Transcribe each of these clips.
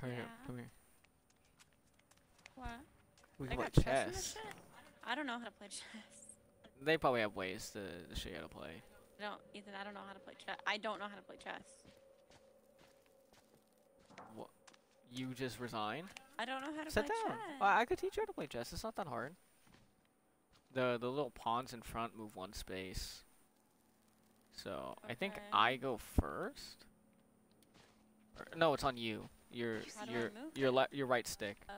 Hurry up, Yeah. come here. What? We I can play got chess chess. this shit? I don't know how to play chess. They probably have ways to, to show you how to play. I don't, Ethan. I don't know how to play chess. I don't know how to play chess. What? You just resign? I don't know how to Sit play down. chess. Well, I could teach you how to play chess. It's not that hard. The the little pawns in front move one space. So I think I go first. Or, no, it's on you. Your How do I your your it? le- your right stick. oh.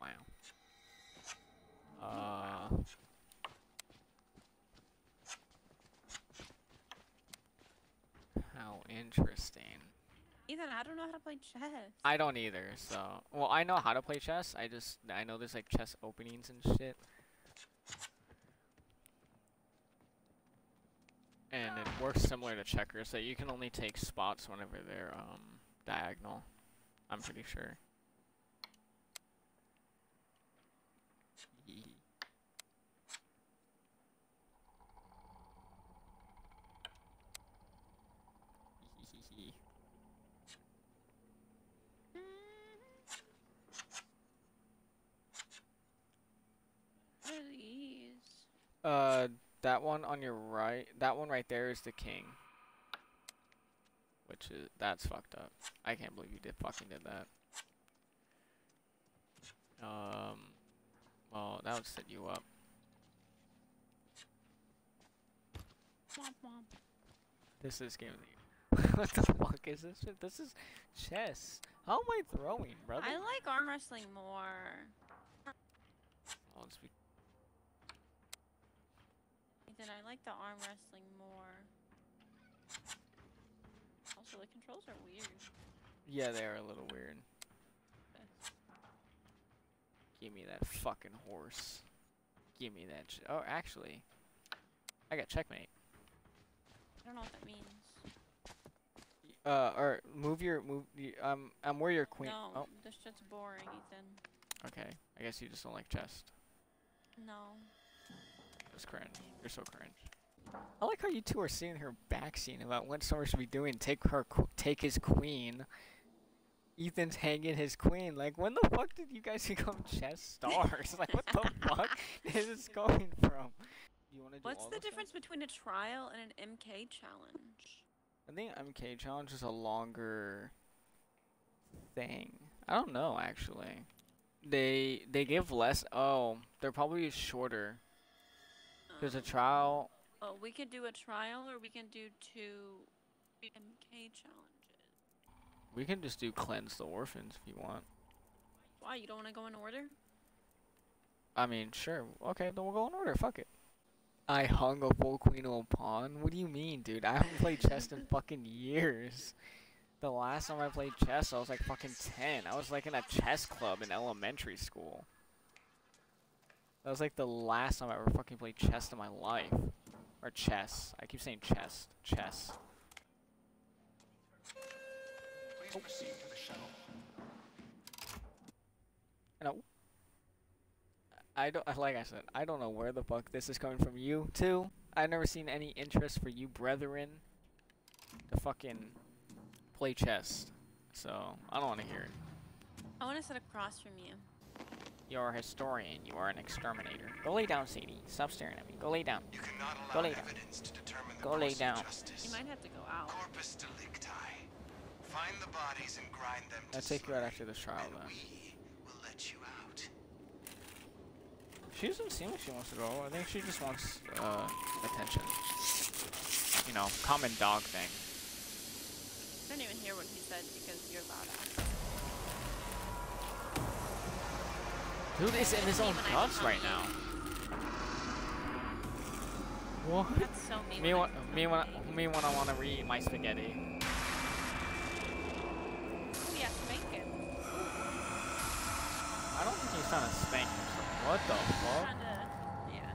Wow. Uh. How interesting. Ethan, I don't know how to play chess. I don't either. So, well, I know how to play chess. I just I know there's like chess openings and shit. And it works similar to checkers that you can only take spots whenever they're um diagonal. I'm pretty sure. Yee. What are these? Uh, that one on your right, that one right there is the king. Which is, that's fucked up. I can't believe you did fucking did that. Um, well, that would set you up. Womp womp. This is game of the year. what the fuck is this shit? This is chess. How am I throwing, brother? I like arm wrestling more. Oh, be- Ethan, I like the arm wrestling more. Also, the controls are weird. yeah, they are a little weird. Give me that fucking horse. Give me that. Oh, actually, I got checkmate. I don't know what that means. Uh, or move your move. y- Um, I'm where your queen. No, Oh, this shit's boring, Ethan. okay. I guess you just don't like chess. No. That's cringe. You're so cringe. I like how you two are sitting here backseating about what Summer should be doing. Take her, qu- take his queen. Ethan's hanging his queen. Like, when the fuck did you guys become chess stars? like, what the fuck is this going from? You want to do What's all the this stuff? difference between a trial and an MK challenge? I think MK challenge is a longer thing. I don't know actually. They they give less. Oh, they're probably shorter. There's a trial. Oh, we could do a trial or we can do two MK challenges. We can just do cleanse the orphans if you want. Why? You don't want to go in order? I mean, sure. Okay, then we'll go in order. Fuck it. I hung a full queen on a pawn. What do you mean, dude? I haven't played chess in fucking years. The last time I played chess, I was like fucking 10. I was like in a chess club in elementary school. That was like the last time I ever fucking played chess in my life. Or chess. I keep saying chess. Chess. Please proceed to the shuttle. No. I don't like I said, I don't know where the fuck this is coming from you too. I've never seen any interest for you brethren to fucking play chess. So I don't wanna hear it. I want to sit across from you. You're a historian, you are an exterminator. Go lay down, Sadie. Stop staring at me. Go lay down. You cannot Go allow lay down. evidence to determine the Go lay of down. justice. You might have to go out. Corpus delicti. Find the bodies and grind them to I'll take you out after this trial and then. we will let you out. She doesn't seem like she wants to go. I think she just wants uh attention. You know, common dog thing. I didn't even hear what he said because you're loud. Dude is in his own When I guts right now. What? That's so mean. Me when I me home when I, me when I want to re-eat my spaghetti. Oh yeah, spank him. I don't think he's trying to spank himself. What the fuck? Trying to, yeah.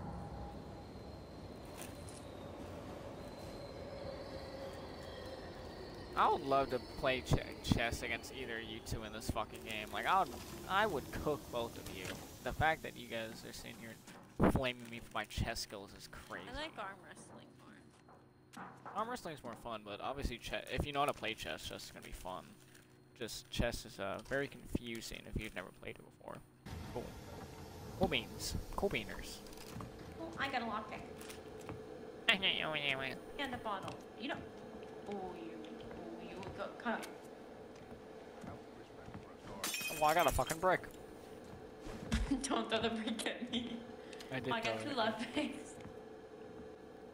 I would love to play ch chess against either of you two in this fucking game. Like I would, I would cook both of you. The fact that you guys are sitting here flaming me for my chess skills is crazy. I like arm wrestling more. arm wrestling's more fun, but obviously chess. If you know how to play chess, chess is gonna be fun. Just chess is uh, very confusing if you've never played it before. Cool. Cool beans. Cool beaners. Oh, I got a lockpick. And a bottle. You don't. Oh, you. Oh, you got come Well, I got a fucking brick. don't throw the brick at me. I did. I got two it at you. lockpicks.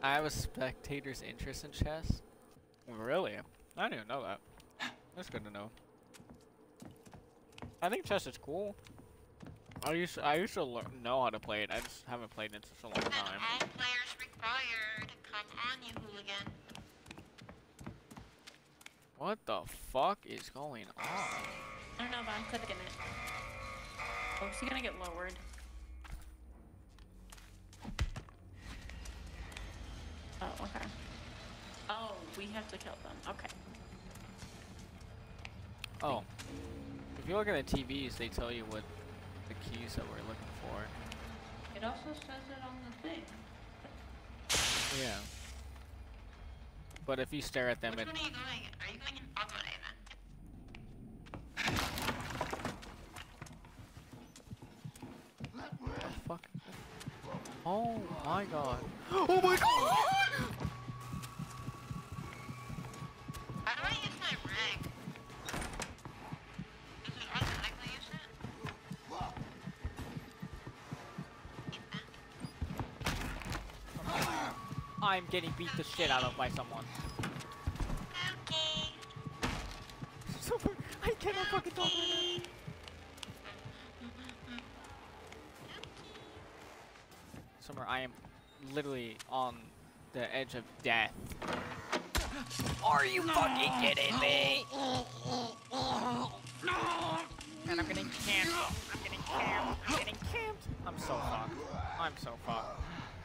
I have a spectator's interest in chess. Really? I didn't even know that. That's good to know. I think chess is cool. I used I used to know how to play it. I just haven't played it in such a long And time. all players required. Come on, you hooligan. What the fuck is going on? I don't know, but I'm clicking it. Oh, is he gonna get lowered? Oh, okay. Oh, we have to kill them. Okay. Oh. If you look at the TVs, they tell you what the keys that we're looking for. It also says it on the thing. Yeah. But if you stare at them, Which it one are you going? Are you going in Aqua then? the fuck. Oh my god. Oh my god! I'm getting beat the shit out of by someone. Okay. I cannot fucking talk right now. Summer, I am literally on the edge of death. Are you fucking kidding me? And I'm getting camped. I'm getting camped. I'm getting camped. I'm so fucked. I'm so fucked.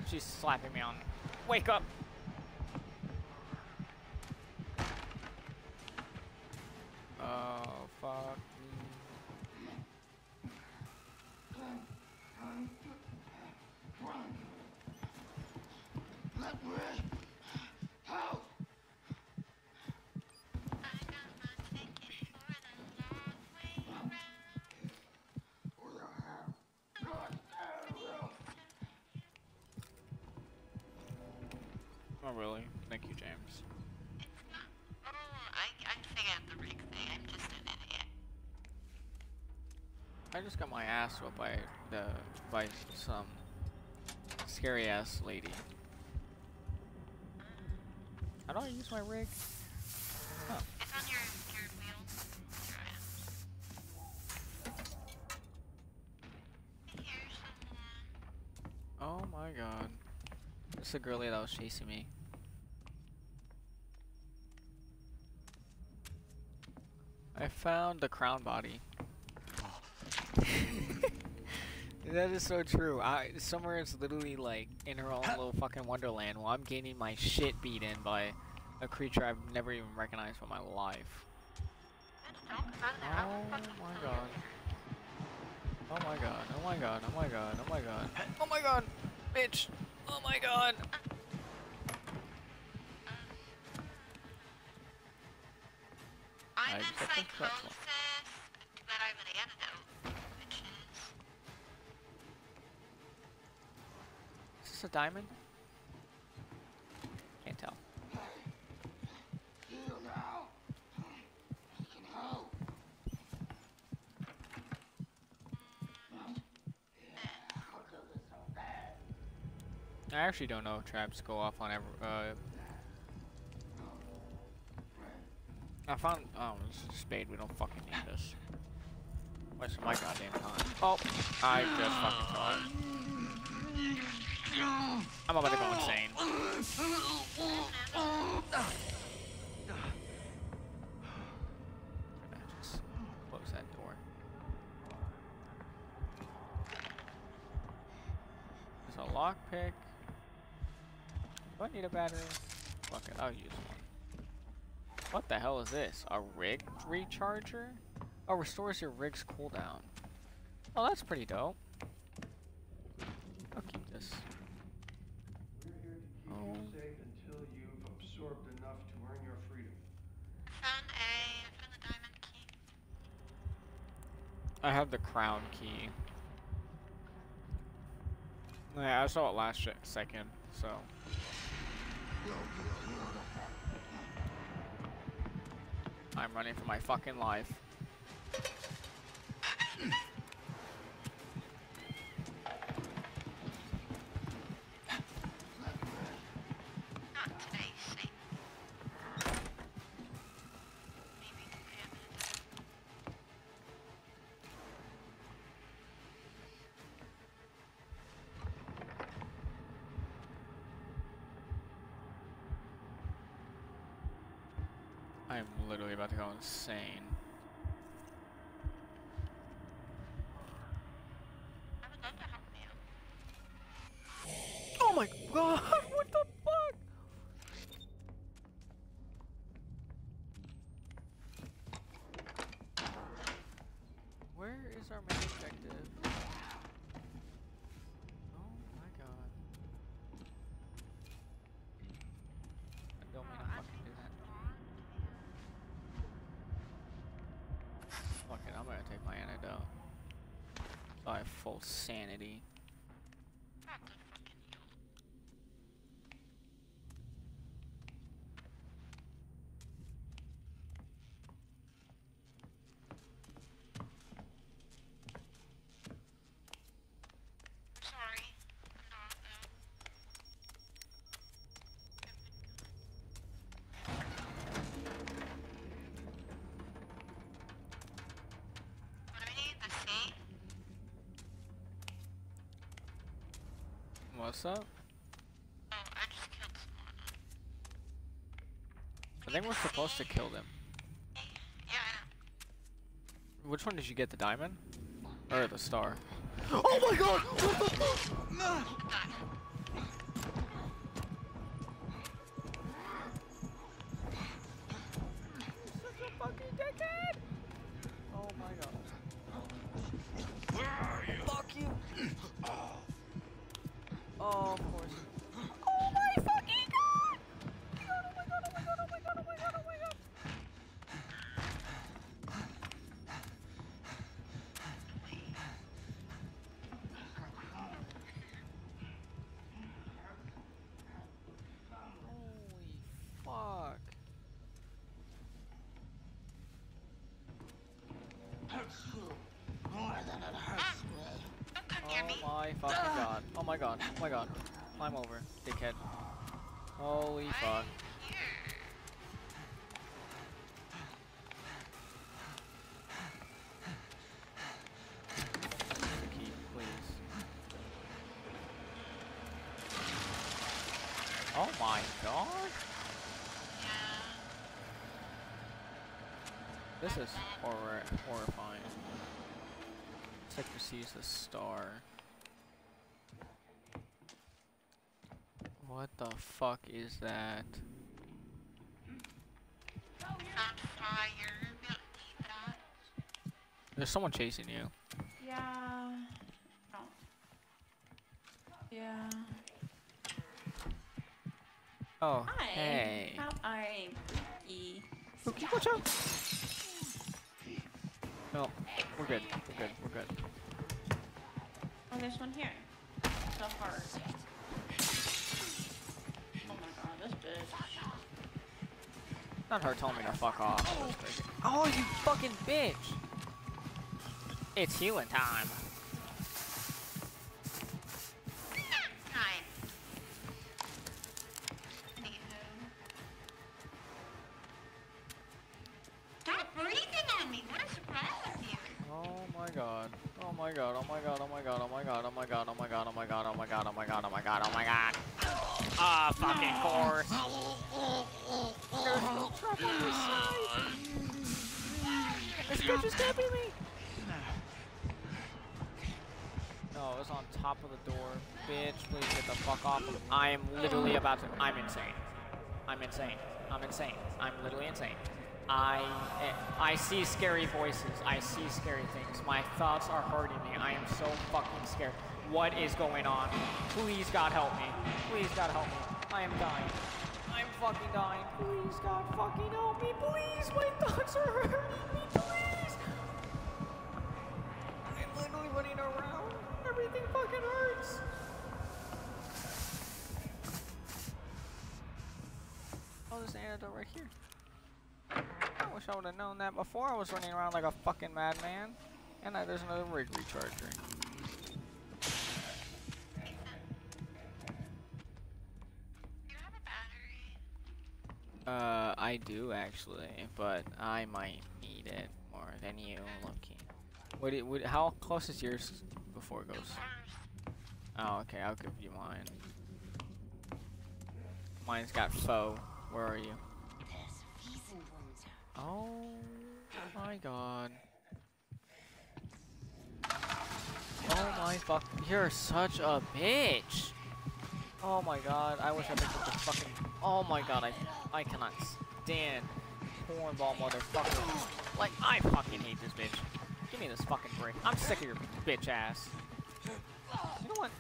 She's slapping me on. Wake up. By some scary ass lady. How do I use my rig? Oh, It's on your, your wheel. Your items. Here's someone. oh my god. It's the girlie that was chasing me. I found the crown body. That is so true. I Summer is literally like in her own little fucking wonderland while I'm getting my shit beat in by a creature I've never even recognized in my life. Bitch, don't come out there. I will Oh my god. Oh my god, oh my god, oh my god, oh my god. Oh my god, bitch! Oh my god! I'm I in accept the threat. psychosis, but I have an antidote, which is Is this a diamond? Can't tell. I actually don't know if traps go off on every, uh... I found, oh, this is a spade, we don't fucking need this. Waste my goddamn time. Oh, I just fucking it. I'm about to go insane. Close that door. There's a lockpick. Do I need a battery? Fuck it, I'll use one. What the hell is this? A rig recharger? Oh, restores your rig's cooldown. Oh, that's pretty dope. I'll keep this. We're here to keep Oh. you safe until you've absorbed I have the crown key. Yeah, I saw it last second, so. I'm running for my fucking life. Not today, Satan. Maybe today I'm gonna do it. I'm literally about to go insane. I would love to help you. Oh my god, what the fuck? Where is our main objective? Oh my god. I don't mean to fucking do that. Fuck it, I'm gonna take my antidote. So I have full sanity. Not the fucking you. Sorry. I'm not though. What do we need? The C? What's up? Oh, I just killed someone. I think we're supposed to kill them. Yeah, I know. Which one did you get? The diamond? Or the star? Oh my god! My god. Oh my god. Climb over, dickhead. Holy fuck. I'm here. Key, please. Oh my god. Yeah. This is horror horrifying. It's like receives a star. What the fuck is that? Found fire. We don't need that. There's someone chasing you. Yeah. Oh. Yeah. Oh, Hi. hey. How are you? Rookie, watch out! No, we're good. We're good. We're good. Oh, there's one here. The heart. Bitch. Not her telling me to fuck off. Oh, you fucking bitch! It's healing time. Time. Bitch, please get the fuck off of I am literally about to. I'm insane. I'm insane. I'm insane. I'm literally insane. I eh, I see scary voices. I see scary things. My thoughts are hurting me. I am so fucking scared. What is going on? Please God help me. Please God help me. I am dying. I'm fucking dying. Please God fucking help me. Please. My thoughts are hurting me. Please. running around. Everything fucking hurts. Oh, there's an antidote right here. I wish I would have known that before I was running around like a fucking madman. And I, there's another rig recharger. Do you have a battery? Uh, I do actually, but I might need it more than you. Looking. How close is yours before it goes? Oh, okay. I'll give you mine. Mine's got foe. Where are you? Oh my god. Oh my fuck. You're such a bitch. Oh my god. I wish I picked up the fucking. Oh my god. I I cannot stand cornball motherfucker. Like I fucking hate this bitch. Give me this fucking brick. I'm sick of your bitch ass. You know what?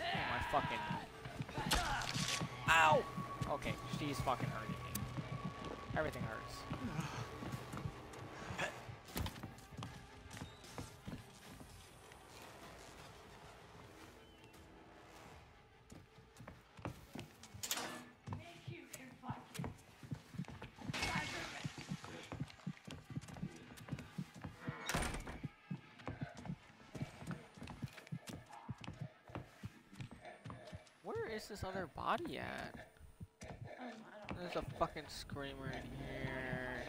Oh my fucking. Ow! Okay, she's fucking hurting me. Everything hurts. Where is this other body at? There's a fucking screamer in here.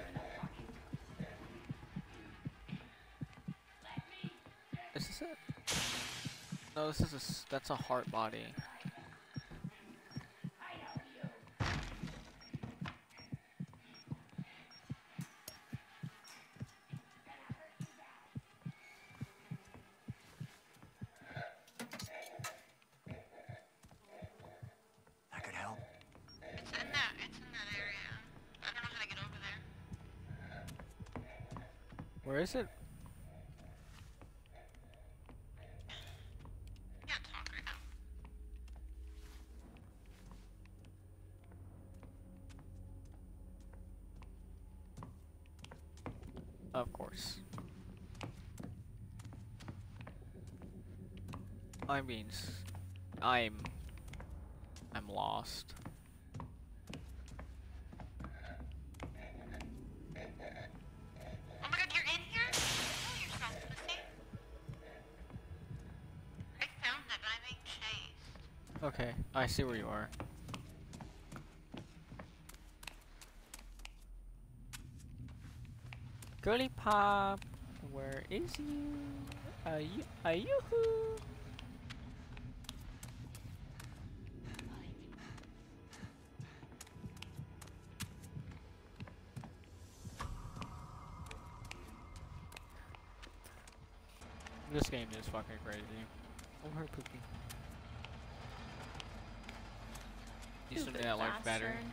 Is this it? No, this is a. That's a heart body. That could help. It's in that. It's in that area. I don't know how to get over there. Where is it? Can't talk right now. Of course. I mean, I'm, I'm lost. See where you are. Girly Pop, where is you? Are you? Are you? This game is fucking crazy. Oh, her cookie. Need Stupid that large battery. bastard.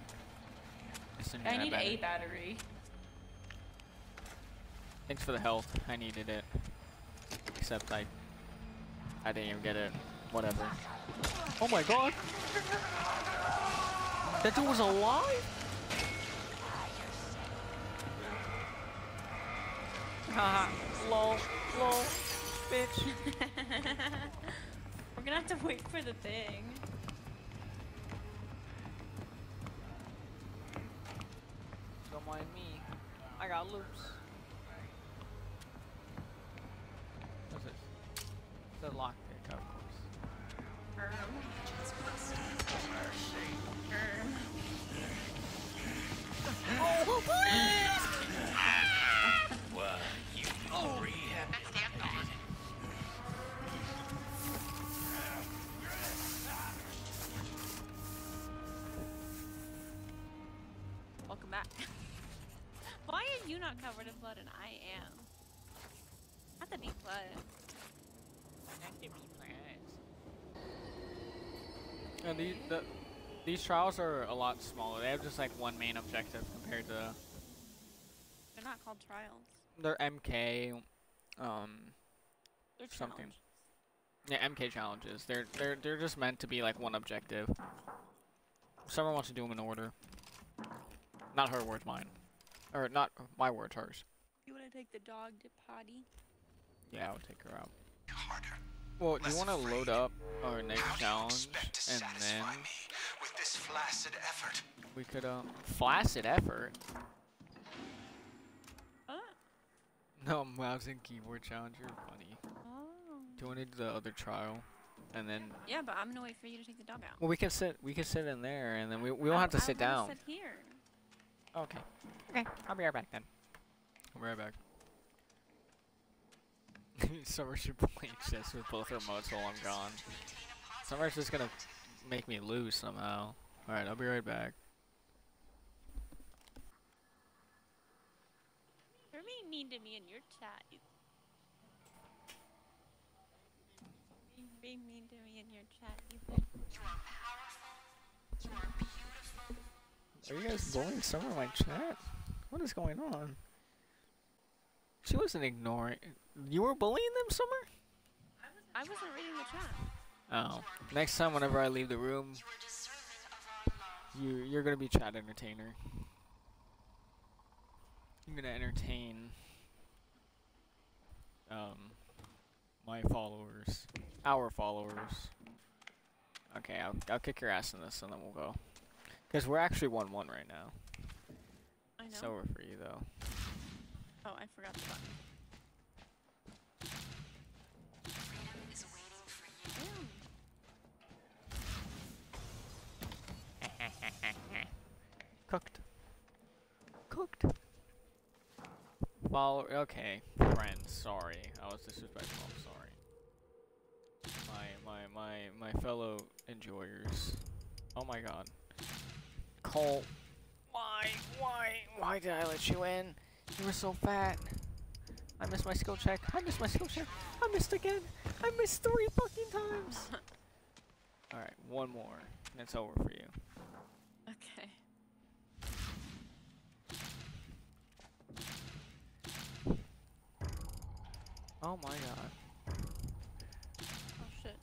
You still I need battery. a battery. Thanks for the health. I needed it. Except I, I didn't even get it. Whatever. Oh my god! That dude was alive. Haha. lol. Lol. Bitch. We're gonna have to wait for the thing. Me. I got loops. And these, the, these trials are a lot smaller. They have just like one main objective compared to They're not called trials. their MK, um, They're Something. challenges. yeah, MK challenges. They're they're they're just meant to be like one objective. Someone wants to do them in order. Not her words, mine, or not my words, hers. You want to take the dog to potty? Yeah, I'll take her out. Harder. Well, do you want to load up our next How do you challenge, and then me with this flaccid effort? we could um flaccid effort. Oh. No mouse and keyboard challenge. You're funny. Oh. Do you want to do the other trial, and then Yeah, but I'm gonna wait for you to take the dog out. well we can sit we can sit in there, and then we we don't I- have to I sit wanna down. Sit here. Okay. Okay. I'll be right back then. I'll be right back. Summer should play chess with both remotes while I'm gone. Summer's just gonna make me lose somehow. Alright, I'll be right back. You're being mean to me in your chat. You... Being, being mean to me in your chat. You think? Are you guys bullying Summer in my chat? What is going on? She wasn't ignoring. You were bullying them, somewhere? I wasn't reading the chat. Oh. Next time, whenever I leave the room, you you're gonna be chat entertainer. I'm gonna entertain um my followers, our followers. Okay, I'll I'll kick your ass in this, and then we'll go. Cause we're actually one one right now. I know. It's over for you though. Oh, I forgot the button. Damn. Cooked. Cooked. Follow. Okay, friends. Sorry, I was disrespectful. I'm sorry. My my my my fellow enjoyers. Oh my God. Cole. Why? Why? Why did I let you in? You were so fat. I missed my skill check. I missed my skill check. I missed again. I missed three fucking times. Alright, one more. and It's over for you. Okay. Oh my god. Oh shit.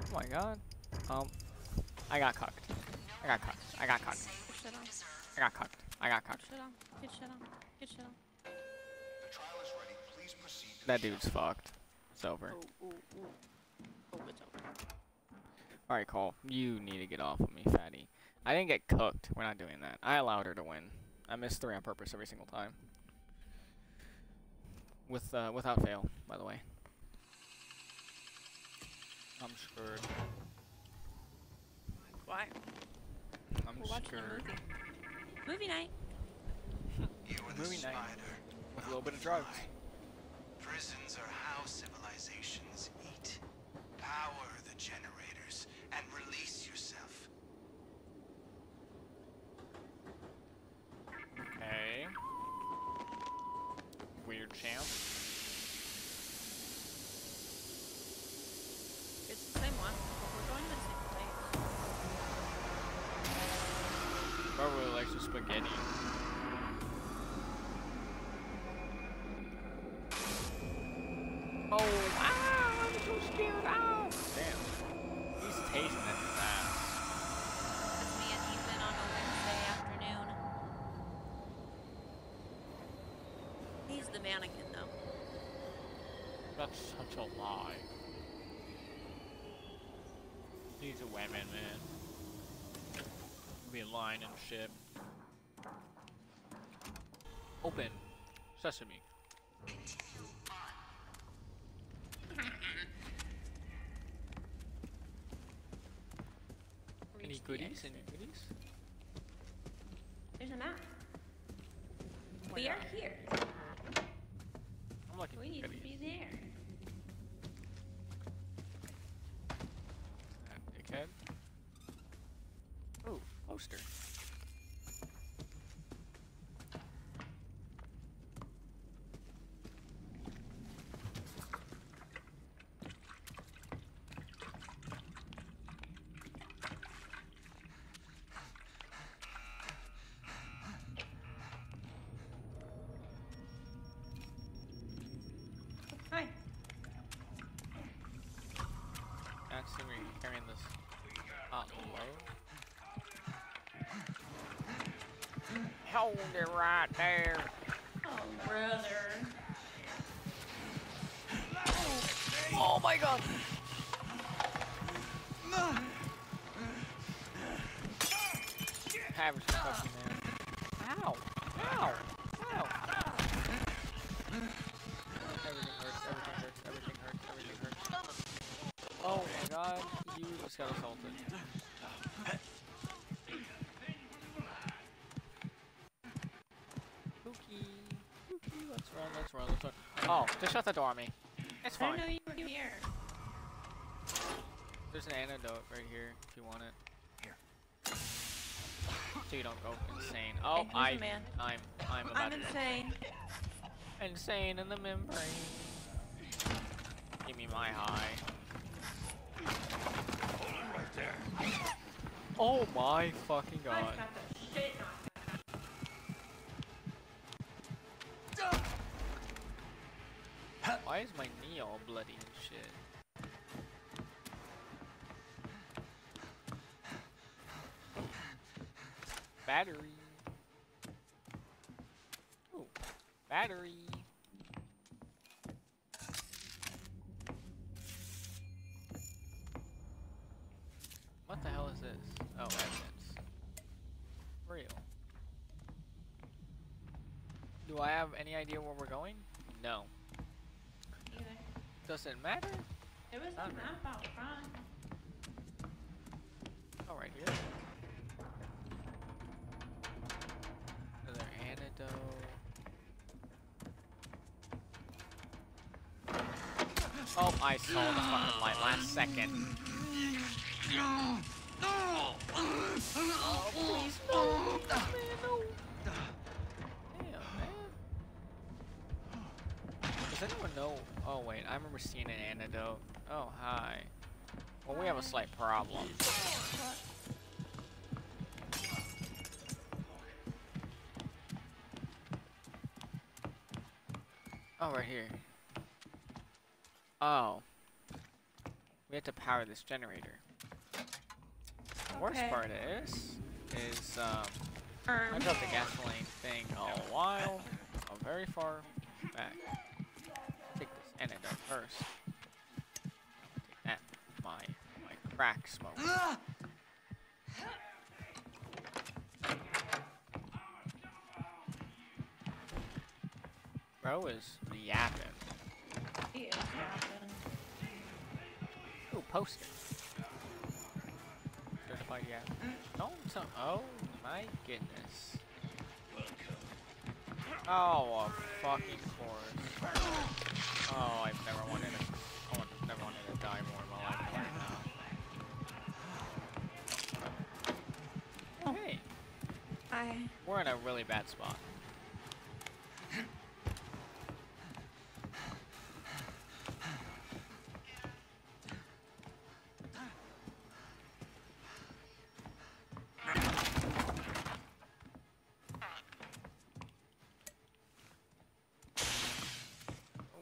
Oh my god. Um, I got cucked. I got cucked. I got cucked. Get shit on. I got cucked. I got Get cucked. shit on. Get shit on. Get shit on. The trial is ready. Please proceed to That the dude's fucked. It's over. Oh, ooh, ooh. Oh, it's over. Alright, Cole. You need to get off of me, fatty. I didn't get cooked. We're not doing that. I allowed her to win. I missed three on purpose every single time. With uh, without fail, by the way. I'm scared. Why? I'm We're watching a scared. Movie. Movie night. You and the Movie night. With a little bit of be drugs. Prisons are how civilizations eat. Power the generators and release yourself. Okay. Weird champ. Likes. Oh, ah, I'm so scared. Ow. Damn. He's tasting at his ass. It's me and Ethan on a Wednesday afternoon. He's the mannequin, though. That's such a lie. He's a women, man. Be lying and shit. Open. Sesame. Any goodies? Any goodies? There's a map. We are here. I'm looking We for need to goodies. be there. That dickhead. Oh, poster. Hi. The reason carrying this. Uh, hello? Hold it right there. Oh, brother. Oh my god. Have some fucking man. Ow! Ow! Ow! Everything hurts, everything hurts, everything hurts, everything hurts. Oh my god, you just got assaulted. Spooky. Spooky. Let's run, let's run, let's run. Oh, just shut the door on me. It's I fine. didn't know you were here. There's an antidote right here if you want it. Here. So you don't go insane. Oh, Hey, I, man? I'm, I'm about I'm to insane. insane in the membrane. Give me my high. Right. Oh my fucking god. Why is my knee all bloody and shit? Battery. Ooh, battery. What the hell is this? Oh, evidence. Real. Do I have any idea where we're going? No. either. Doesn't matter. There was Not a map out front. Oh, right here. Another antidote. Oh, I saw the fucking light last second. Oh, please, no. Oh, Man, no. Damn, man. Does anyone know? Oh, wait, I remember seeing an antidote. Oh, hi. Well, we have a slight problem. Oh, right here. Oh. We have to power this generator. The worst Okay. part is, is, um, I Um, dropped the gasoline thing a while, oh, very far back. First. Take that, my, my crack smoke. Bro is yapping. he is yapping. Ooh, poster. Certified yap. Don't tell. Oh my goodness. Oh, fucking course. Oh, I've never wanted to. I want, never wanted to die more in my life right now. Oh. Hey, I. we're in a really bad spot.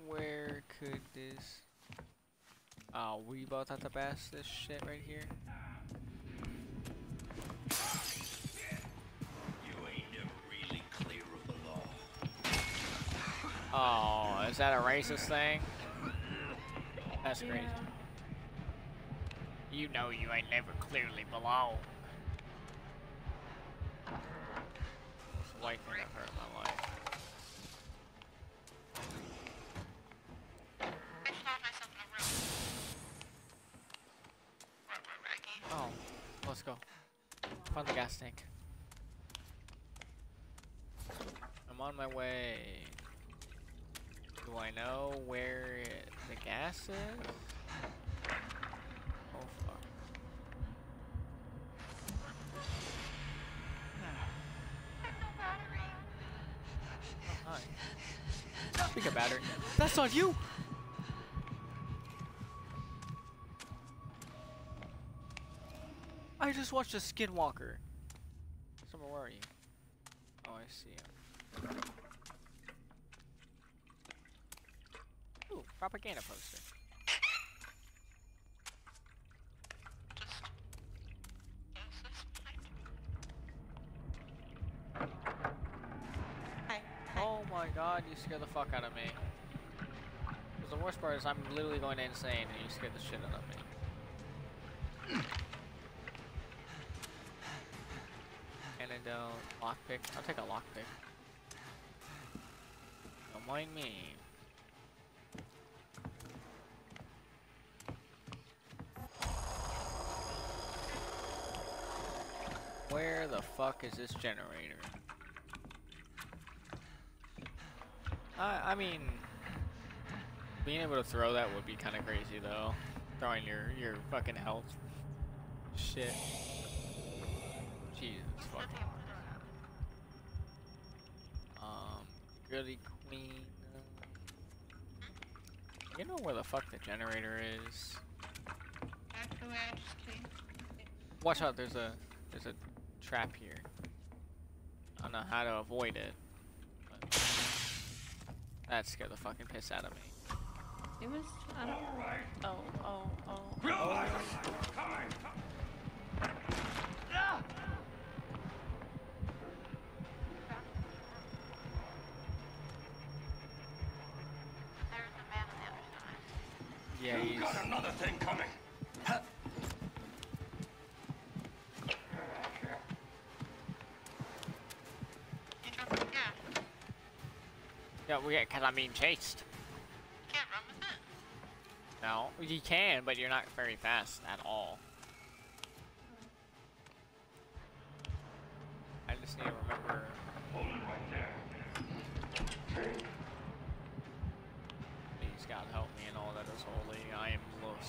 Where could this? Oh, we both have to pass this shit right here. Really. Oh, is that a racist thing? That's crazy. You know you ain't never clearly belong. The white thing I've heard in my life. I just found myself in a room. Where, where, Maggie? Oh, let's go. Found the gas tank. I'm on my way. Do I know where the gas is? Oh fuck. Oh, hi. Speak of battery. That's not you! I just watched a skinwalker. Summer, where are you? Oh, I see him. Ooh, propaganda poster. Just. Is this mine? god, you scare the fuck out of me. Because the worst part is I'm literally going insane and you scared the shit out of me. Antidote, lockpick. I'll take a lockpick. Mind me. Where the fuck is this generator? I I mean, being able to throw that would be kind of crazy though. Throwing your your fucking health shit. Jesus fucking. Um, goody queen. Um, you know where the fuck the generator is? Back to where I just came. Watch out, there's a there's a trap here. I don't know how to avoid it. But that scared the fucking piss out of me. It was. I don't. Oh, oh, oh. There's a man on the other side. Yeah, he's Got another thing coming. You drove it again. yeah, we cause I'm being chased. Can't run with it. No, you can, but you're not very fast at all. I just need to remember.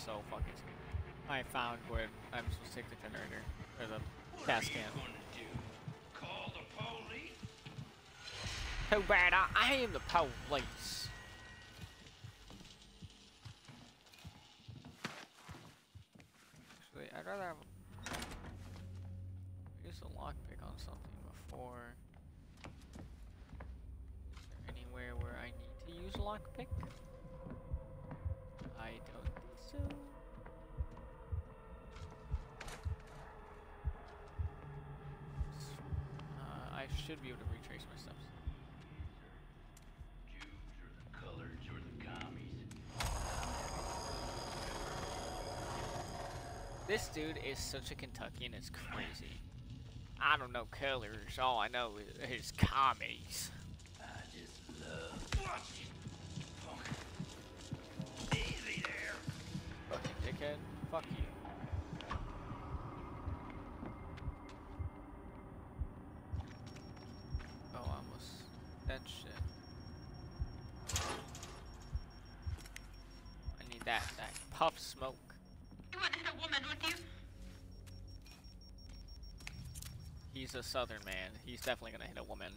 So fucking scared. I found where I'm supposed to take the generator or the gas can. gonna do? Call the police? Too bad I, I am the police. Actually, I'd rather have use a lockpick on something before. Is there anywhere where I need to use a lockpick? I don't think so. S- Uh, I should be able to retrace my steps. Jews or the coloreds or the commies? This dude is such a Kentuckian, it's crazy. I don't know colors, all I know is, is commies. I just love watching. Easy there. Fucking dickhead. Fuck you. He's a southern man. He's definitely gonna hit a woman.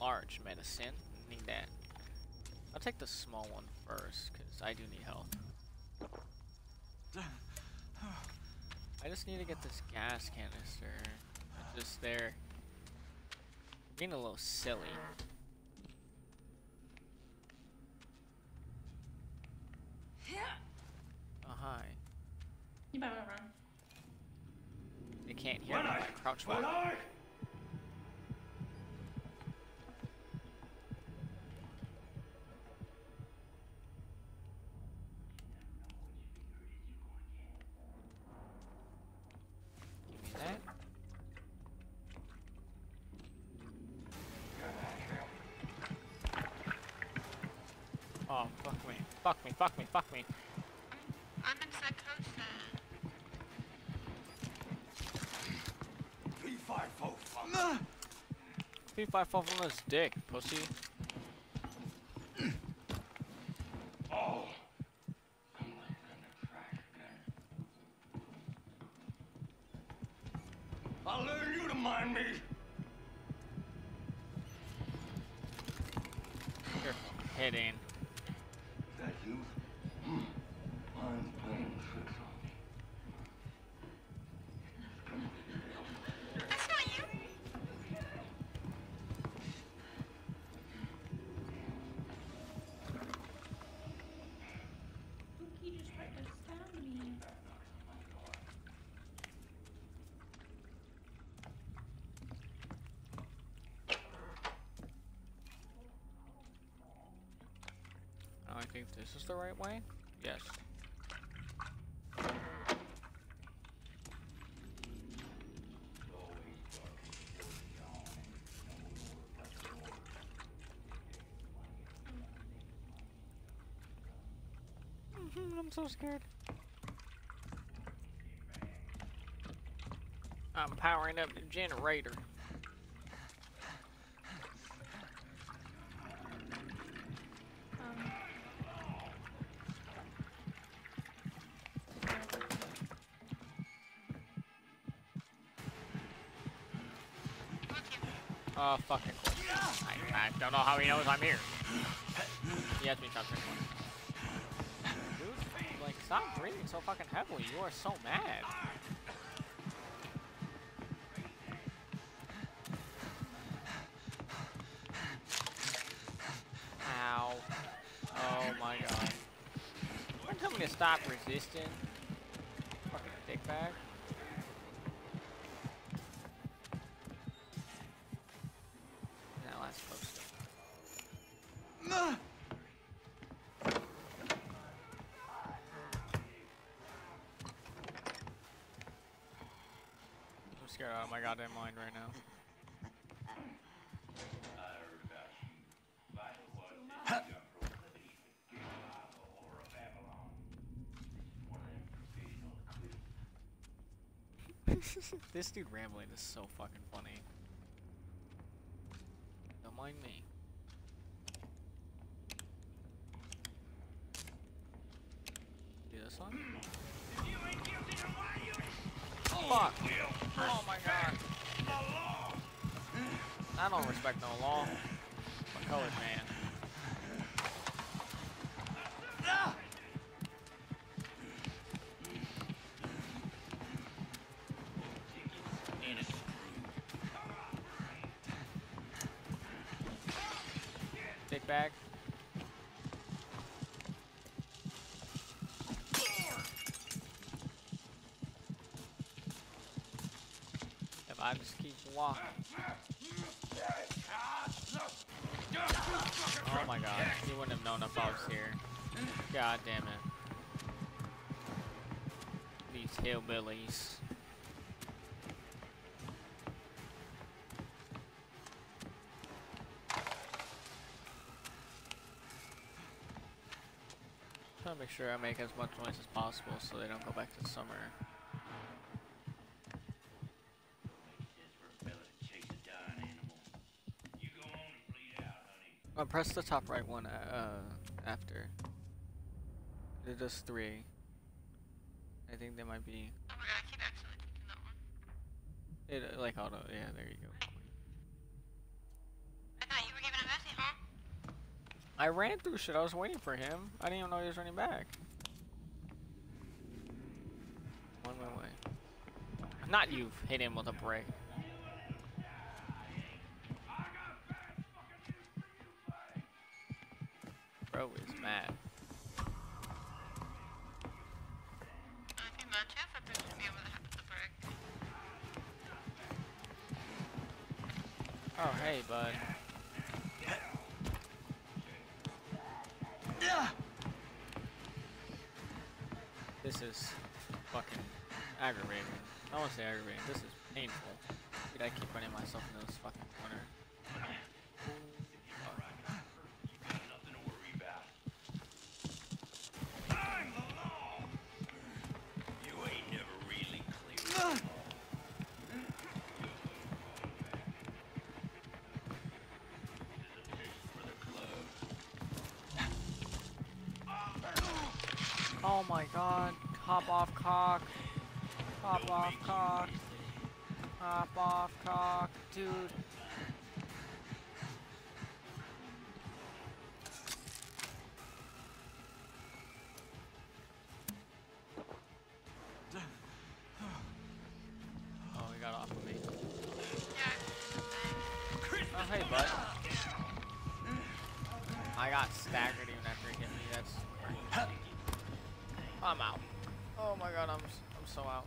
Large medicine. Need that. I'll take the small one first, because I do need help. I just need to get this gas canister. It's just there. Getting a little silly. Oh, hi. You better run. They can't hear me. I crouch that. Oh, fuck me. Fuck me, fuck me, fuck me. I'm in psychosis. Three, five, four, fuck. Three five fall from his dick, pussy. Oh. I'm like gonna crack again. I'll learn you to mind me. You're hitting. Is that you? Hmm. Mine's playing tricks on me. That's not you. He just tried to stab me. Think this the right way. Yes. Mhm, I'm so scared. I'm powering up the generator. Um, Oh, fucking course. I, I don't know how he knows I'm here. He has me chopped in Dude, like, stop breathing so fucking heavily. You are so mad. Ow. Oh my god. Don't tell me to stop resisting. Fucking dickbag. That last post. I'm scared out of my goddamn mind right now. This dude rambling is so fucking funny. Don't mind me. Bag. If I just keep walking. Oh my god, you wouldn't have known if I was here. God damn it. These hillbillies. Sure I make as much noise as possible so they don't go back to summer. Uh, press the top right one uh, after. It does three. I think they might be. Oh my god, I keep accidentally clicking that one. It like auto. Yeah, there you go. I thought you were giving a message, huh? I ran through shit. I was waiting for him. I didn't even know he was running back. One way way. Not you. Hit him with a brick. Bro is mad. I'd be mad is fucking aggravating. I won't say aggravating. This is painful. Dude, I keep running myself into this fucking corner. I'm out. Oh my god, I'm I'm so out.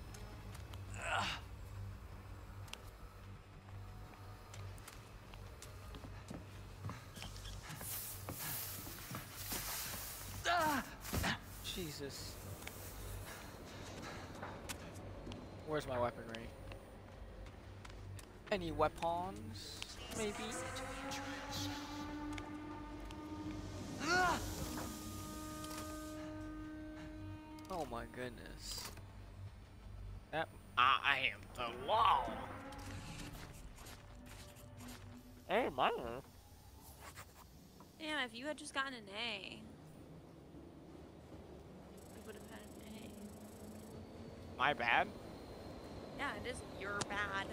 Jesus. Where's my weaponry? Any weapons? Maybe? Oh my goodness. That I am the law. Hey, my Damn, if you had just gotten an A, you would have had an A. my bad. Yeah, it is your bad.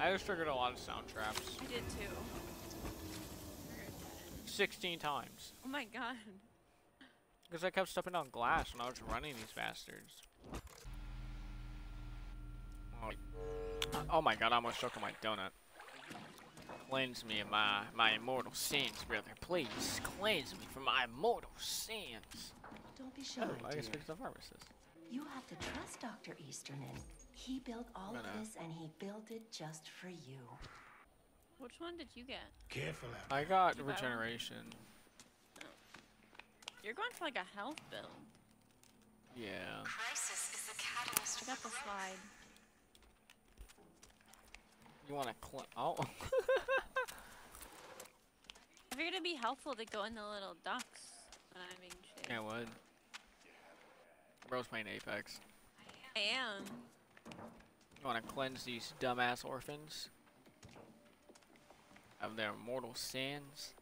I just triggered a lot of sound traps. I did too. 16 times. Oh my god. Because I kept stepping on glass when I was running these bastards. Oh, oh my god, I almost choked on my donut. Cleanse me of my, my immortal sins, brother. Please, cleanse me from my immortal sins. Don't be oh, shy, Oh, I dear. guess fix the pharmacist. You have to trust Dr. Easterman. He built all of this and he built it just for you. Which one did you get? Careful out I got Did you buy one? regeneration. Oh. You're going for like a health build. Yeah. Crisis is the catalyst I got the slide. You want to cl- Oh. I figured it'd be helpful to go in the little ducks when I'm being shit. yeah, would. Bro's playing Apex. I am. You want to cleanse these dumbass orphans of their mortal sins?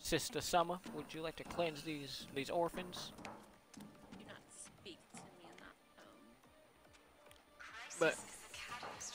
Sister Summer, would you like to cleanse these these orphans? Do not speak to me in that um, tone. Crisis But- is the catalyst